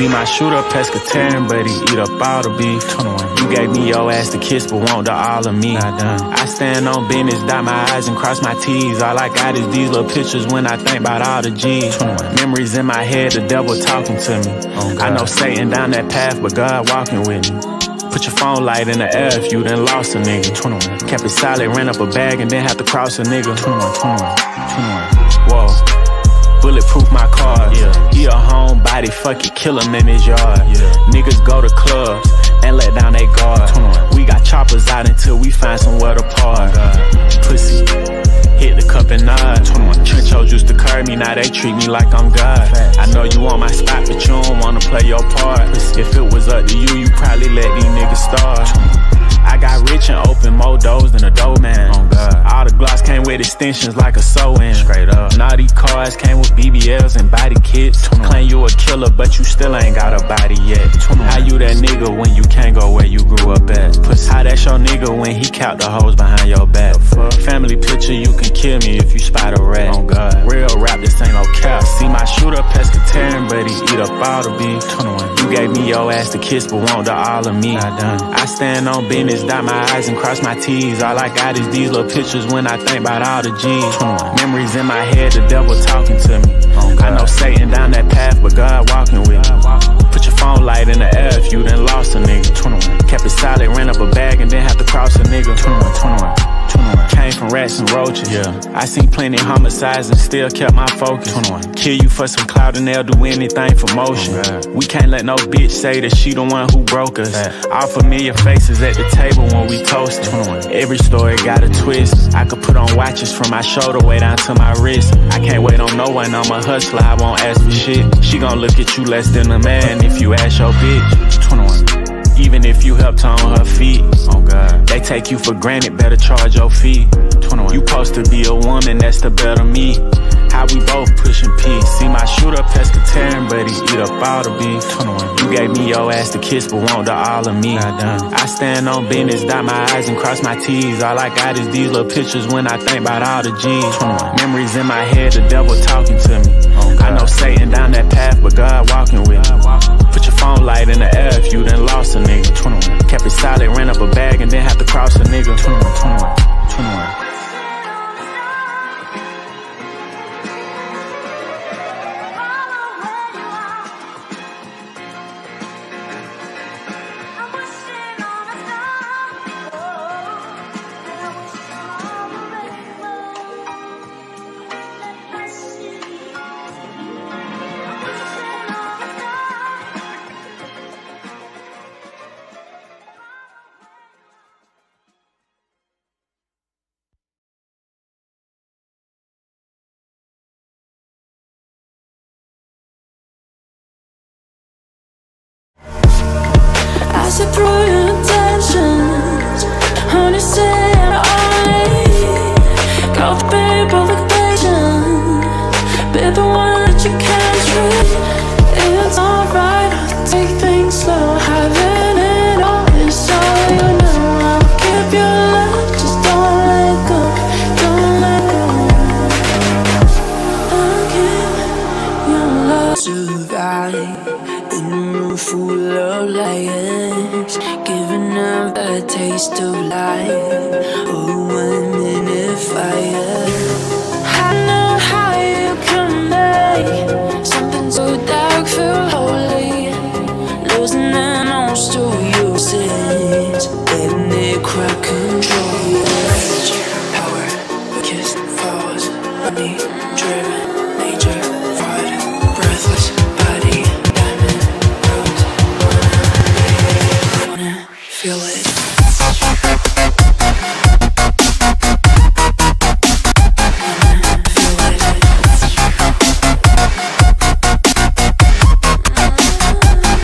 See my shooter pescatarian, but he eat up all the beef. 21. You gave me your ass to kiss, but want the all of me. I stand on business, dot my I's and cross my T's. All I got is these little pictures when I think about all the G's. 21. Memories in my head, the devil talking to me. Oh I know Satan down that path, but God walking with me. Put your phone light in the air if you done lost a nigga. 21. Kept it solid, ran up a bag and then have to cross a nigga. 21, 21, 21. Whoa. Bulletproof my car. Yeah. He a homebody, fuck it, kill him in his yard. Yeah. Niggas go to clubs and let down they guard. We got choppers out until we find somewhere to park. Oh Pussy hit the cup and nod. Trenchos used to curb me, now they treat me like I'm God. I know you want my spot, but you don't wanna play your part. If it was up to you, you probably let these niggas start. I got rich and open more doors than a dough man. Oh God. All the Glocks came with extensions like a sew-in. Straight up. Now these cars came with BBLs and body kits. Claim you a killer, but you still ain't got a body yet. How you that nigga when you can't go where you grew up at? How that's your nigga when he count the hoes behind your back? Family picture, you can kill me if you spot a rat. Oh God. Real rap, this ain't no cap. See my shooter pescatarian, but he eat up all the beef. 21. You gave me your ass to kiss, but want the all of me. I stand on business, dot my I's and cross my T's. All I got is these little pictures when I think about all the G's. Memories in my head, the devil talking to me. Oh, I know Satan down that path, but God walking with me. Put your phone light in the air if you done lost a nigga. 21. Kept it solid, ran up a bag and then have to cross a nigga. 21, 21. 21. Rats and roaches. Yeah. I seen plenty homicides and still kept my focus. 21. Kill you for some clout and they'll do anything for motion. Oh we can't let no bitch say that she the one who broke us. All familiar faces at the table when we toast. Every story got a twist. I could put on watches from my shoulder way down to my wrist. I can't wait on no one. I'm a hustler. I won't ask for shit. She gon' look at you less than a man if you ask your bitch. 21 even if you helped her on her feet. Oh, Take you for granted, better charge your fee. 21. You supposed to be a woman, that's the better me. How we both pushing peace. See my shooter pescatarian, but he eat up all the beef. 21. You gave me your ass to kiss, but want the all of me. I stand on business, dot my I's and cross my T's. All I got is these little pictures when I think about all the G's. 21. Memories in my head, the devil talking to me. Oh I know Satan down that path, but God walking with me. Put your phone light in the air if you done lost a nigga. 21. Kept it solid, ran up a bag then have to cross a nigga. 21, 21, 21. I waste of life oh, or one minute fire. I know how you can make something so dark feel holy, losing an ounce to your sins, letting it crack.